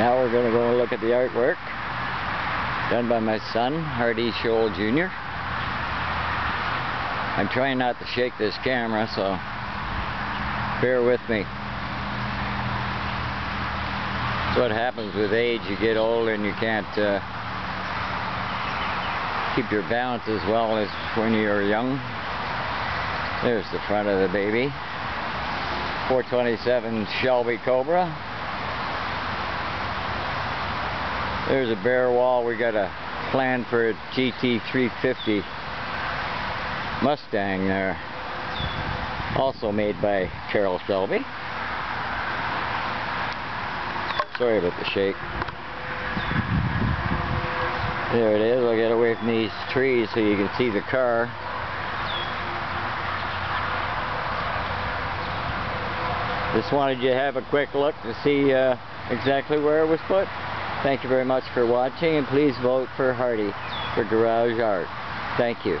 Now we're going to go and look at the artwork done by my son, Hardy Scholl Jr. I'm trying not to shake this camera, so bear with me. That's what happens with age. You get old and you can't uh, keep your balance as well as when you're young. There's the front of the baby. 427 Shelby Cobra. There's a bare wall. We got a plan for a GT350 Mustang there. Also made by Carroll Shelby. Sorry about the shake. There it is. I'll get away from these trees so you can see the car. Just wanted you to have a quick look to see uh, exactly where it was put. Thank you very much for watching and please vote for Hardy for Garage Art. Thank you.